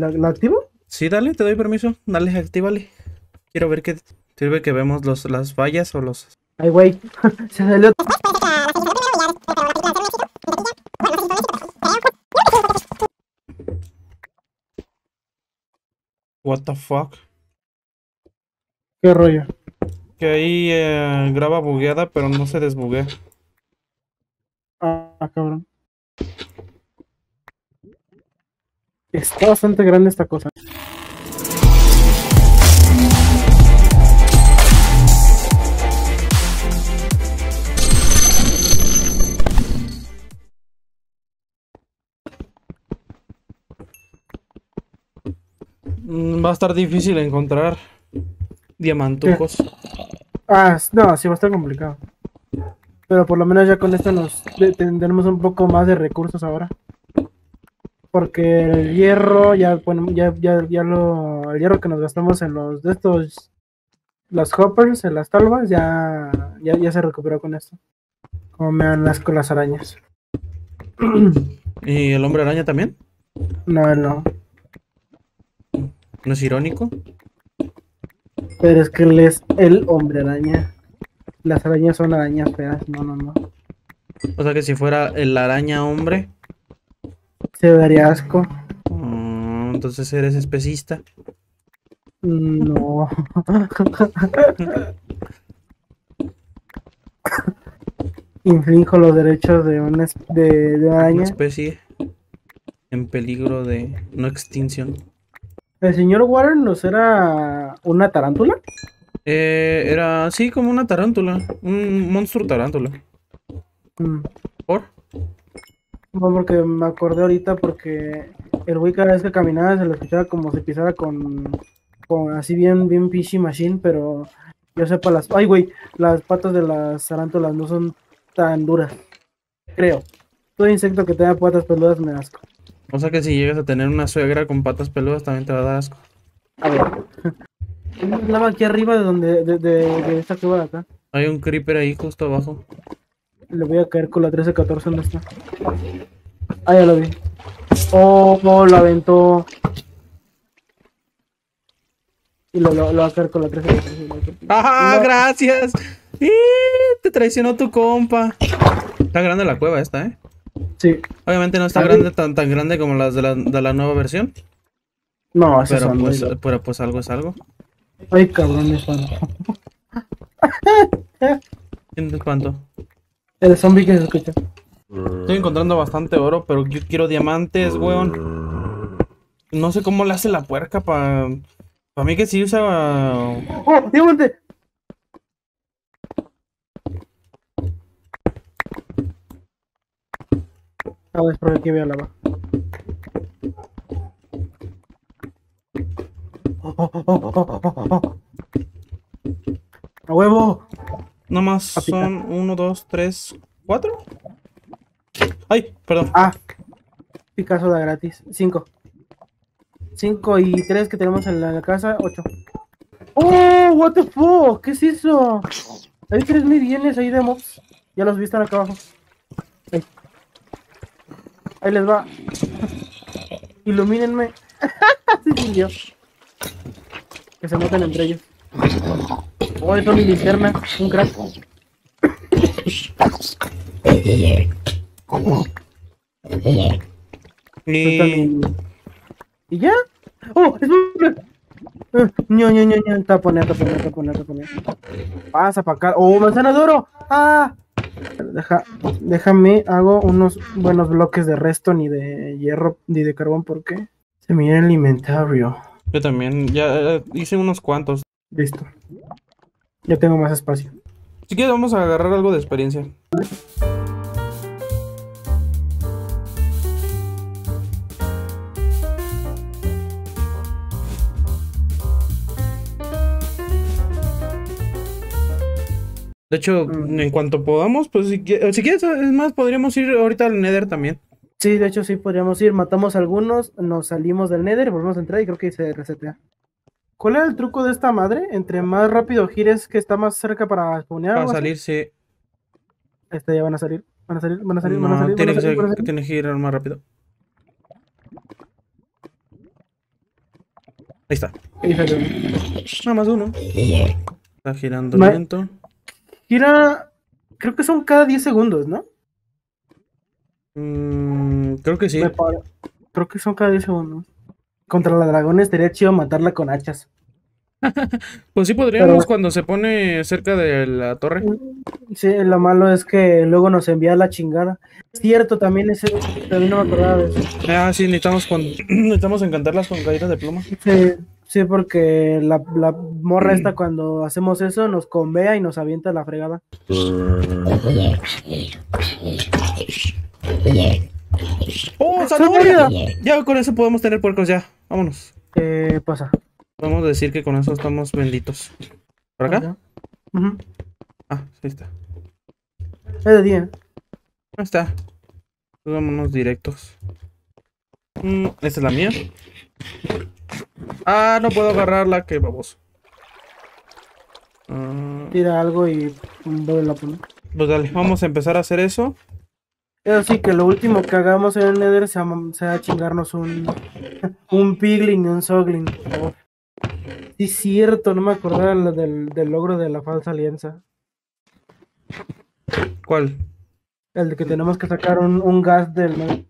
la, la activo? Sí, dale, te doy permiso. Dale, actívale. Quiero ver qué sirve que vemos los, las vallas o los... Ay, güey. Se salió. What the fuck. Qué rollo. Que ahí eh, graba bugueada, pero no se desbuguea. Ah, cabrón. Está bastante grande esta cosa. Mm, Va a estar difícil encontrar diamantucos. Ah, no, sí va a estar complicado. Pero por lo menos ya con esto nos tendremos un poco más de recursos ahora. Porque el hierro, ya, bueno, ya, ya, ya lo, el hierro que nos gastamos en los de estos, los hoppers, en las talvas, ya, ya, ya se recuperó con esto. Como me dan las con las arañas. ¿Y el hombre araña también? No, no. ¿No es irónico? Pero es que él es el hombre araña. Las arañas son arañas feas. No, no, no. O sea que si fuera el araña hombre, Se daría asco. mm, entonces eres especista. No. Infrinjo los derechos de una es- de, de una Una araña. especie en peligro de no extinción. ¿El señor Warren nos era una tarántula? Eh, era así como una tarántula, un monstruo tarántula. Mm, ¿Por? No, porque me acordé ahorita porque el güey cada vez que caminaba se lo escuchaba como si pisara con, con así bien, bien fishy machine, pero yo sepa las... Ay, güey, las patas de las tarántulas no son tan duras. Creo. Todo insecto que tenga patas peludas me da asco. O sea que si llegas a tener una suegra con patas peludas también te va a dar asco. A ver. Hay una lava aquí arriba de donde, de, de, de esta cueva de acá. Hay un creeper ahí justo abajo. Le voy a caer con la 1314 ¿dónde está? Ah, ya lo vi. Oh, oh, lo aventó. Y lo, lo, lo va a caer con la 1314. ¡Ah, No. gracias! ¡Ih! Te traicionó tu compa. Está grande la cueva esta, ¿eh? Sí. Obviamente no está grande, tan, tan grande como las de la, de la nueva versión. No, esas Pero pues, muy pero pues algo es algo. Ay, cabrón. ¿Quién te espanto? El zombie que se escucha. Estoy encontrando bastante oro, pero yo quiero diamantes, weón. No sé cómo le hace la puerca para... Para mí que sí usa... ¡Oh, diamante! A ver, por aquí veo lava. ¡A huevo! Nomás son uno, dos, tres, cuatro. Ay, perdón. Ah, Picasso da gratis. 5. 5 y 3 que tenemos en la casa, 8. ¡Oh! ¿What the fuck? ¿Qué es eso? Hay 3000 bienes ahí de mobs. Ya los vi, están acá abajo. Ahí, ahí les va. Ilumínenme. sí, sí, Dios. Que se noten entre ellos. Oh, eso mi linterna. Un crack. Y... ¿Y ya? ¡Oh! ¡Espera! Eh, ño, ño, ño, ño. Taponé, taponé, taponé, taponé. Pasa para acá. ¡Oh, manzana de oro! ¡Ah! Deja, déjame, hago unos buenos bloques de resto ni de hierro ni de carbón porque se me llena el inventario. Yo también, ya eh, hice unos cuantos. Listo. Ya tengo más espacio. Si quieres vamos a agarrar algo de experiencia. De hecho, Mm. en cuanto podamos, pues si, si quieres, es más, podríamos ir ahorita al Nether también. Sí, de hecho sí podríamos ir, matamos algunos, nos salimos del Nether, volvemos a entrar y creo que se resetea. ¿Cuál era el truco de esta madre? Entre más rápido gires que está más cerca para spawnear. Para así. salirse, Este ya van a salir, van a salir, van a salir, van a no, salir. tiene que, salir, que salir. tiene que ir más rápido. está. Ahí salió. Nada más uno. Está girando Ma- lento. Gira, creo que son cada 10 segundos, ¿no? Mm, creo que sí. Creo que son cada 10 segundos. Contra la dragón estaría chido matarla con hachas. Pues sí podríamos Pero- cuando se pone cerca de la torre. Sí, lo malo es que luego nos envía la chingada. Cierto, también ese, también no me acordaba de eso. Ah, sí, necesitamos, con... necesitamos encantarlas con caídas de pluma. Sí, sí, porque la, la morra esta cuando hacemos eso nos convea y nos avienta la fregada. ¡Oh, ¡Zanahoria! zanahoria! Ya con eso podemos tener puercos ya. Vámonos. ¿Qué pasa? Podemos decir que con eso estamos benditos. ¿Por acá? Ah, sí está. Es de día. Ahí está. Pues vámonos directos. Mm, Esta es la mía. Ah, no puedo agarrarla, qué baboso. Ah, Tira algo y vuelve a poner. pues dale, vamos a empezar a hacer eso. Eso sí, que lo último que hagamos en el Nether sea, sea chingarnos un, un Piglin y un Soglin, por favor. Sí, es cierto, no me acordaba lo del, del logro de la falsa alianza. ¿Cuál? El de que tenemos que sacar un, un gas del.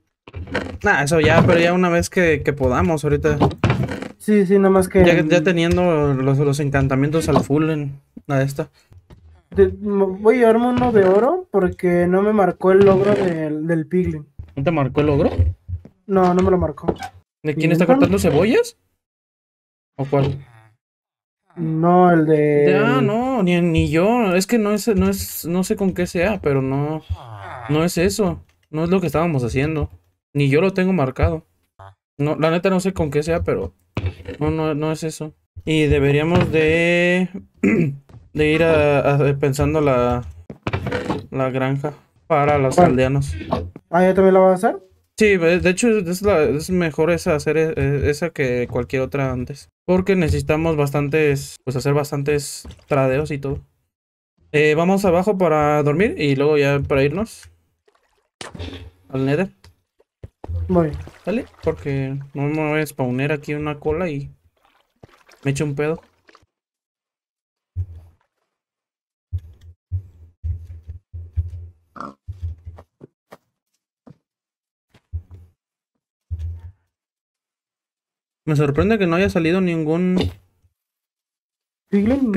Nah, eso ya, pero ya una vez que, que podamos, ahorita. Sí, sí, nada más que. Ya, ya teniendo los, los encantamientos al full en la esta. de- voy a llevarme uno de oro porque no me marcó el logro del, del Piglin. ¿No te marcó el logro? No, no me lo marcó. ¿De quién está cortando cebollas? ¿O cuál? No, el de. Ah, no, ni, ni yo. Es que no es, no es, no sé con qué sea, pero no, no es eso. No es lo que estábamos haciendo. Ni yo lo tengo marcado. No, la neta no sé con qué sea, pero no, no, no es eso. Y deberíamos de, de ir a, a- pensando la, la granja para los aldeanos. Ah, ¿ya también lo vas a hacer? Sí, de hecho es, la- es mejor esa hacer e- esa que cualquier otra antes. Porque necesitamos bastantes, pues hacer bastantes tradeos y todo. Eh, vamos abajo para dormir y luego ya para irnos al nether. Voy. ¿Sale? Porque no me voy a spawner aquí una cola y me echo un pedo. Me sorprende que no haya salido ningún... Piglin.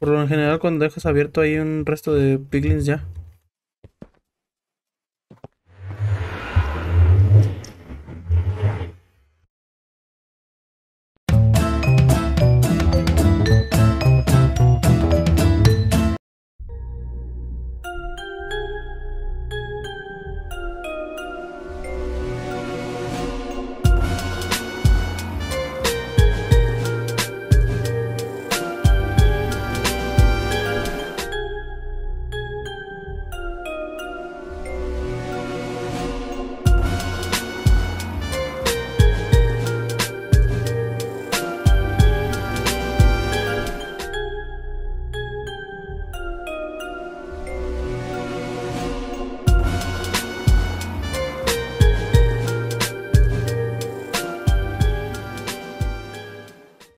Por lo general cuando dejas abierto hay un resto de piglins ya.